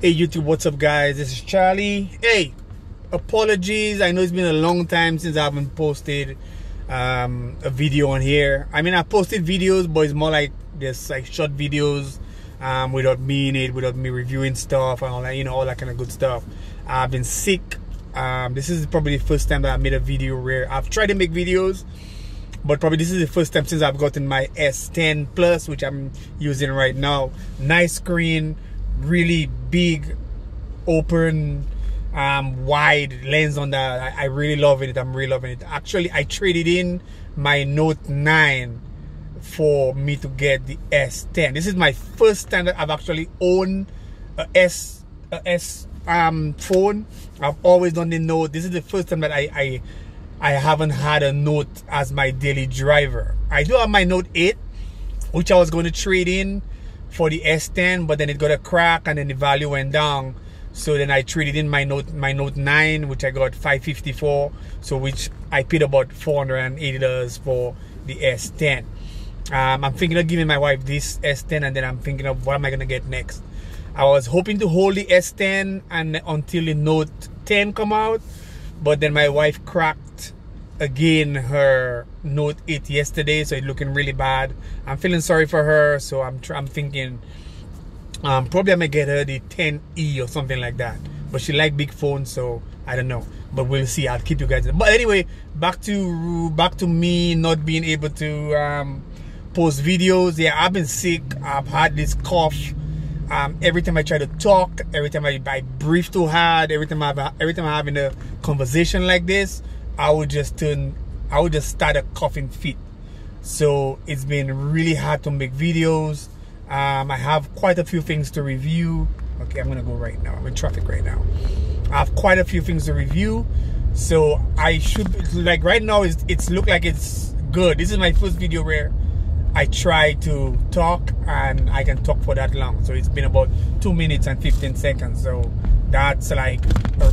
Hey YouTube, what's up guys? This is Charlie. Hey, apologies. I know it's been a long time since I haven't posted um, a video on here. I mean, I posted videos, but it's more like just like short videos um, without me in it, without me reviewing stuff and all that, you know, all that kind of good stuff. I've been sick. Um, this is probably the first time that I made a video where I've tried to make videos, but probably this is the first time since I've gotten my S10 Plus, which I'm using right now. Nice screen really big, open, um, wide lens on that. I, I really love it. I'm really loving it. Actually, I traded in my Note 9 for me to get the S10. This is my first time that I've actually owned a S a S um phone. I've always done the Note. This is the first time that I I I haven't had a Note as my daily driver. I do have my Note 8, which I was going to trade in for the S10, but then it got a crack and then the value went down. So then I traded in my Note my Note 9, which I got 554. So which I paid about 480 dollars for the S10. Um, I'm thinking of giving my wife this S10, and then I'm thinking of what am I gonna get next. I was hoping to hold the S10 and until the Note 10 come out, but then my wife cracked again her Note 8 yesterday, so it's looking really bad. I'm feeling sorry for her, so I'm I'm thinking um, probably I may get her the 10e or something like that. But she like big phones, so I don't know. But we'll see. I'll keep you guys. But anyway, back to back to me not being able to um, post videos. Yeah, I've been sick. I've had this cough. Um, every time I try to talk, every time I, I breathe too hard, every time I every time I'm having a conversation like this, I would just turn, I would just start a coughing fit. So it's been really hard to make videos. Um, I have quite a few things to review. Okay, I'm gonna go right now. I'm in traffic right now. I have quite a few things to review. So I should like right now it's it's look like it's good. This is my first video where I try to talk and I can talk for that long. So it's been about two minutes and 15 seconds. So that's like a,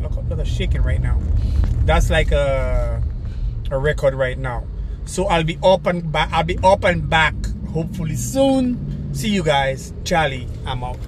look, look shaking right now that's like a a record right now. So i'll be up and back i'll be up and back hopefully soon. See you guys. Charlie i'm out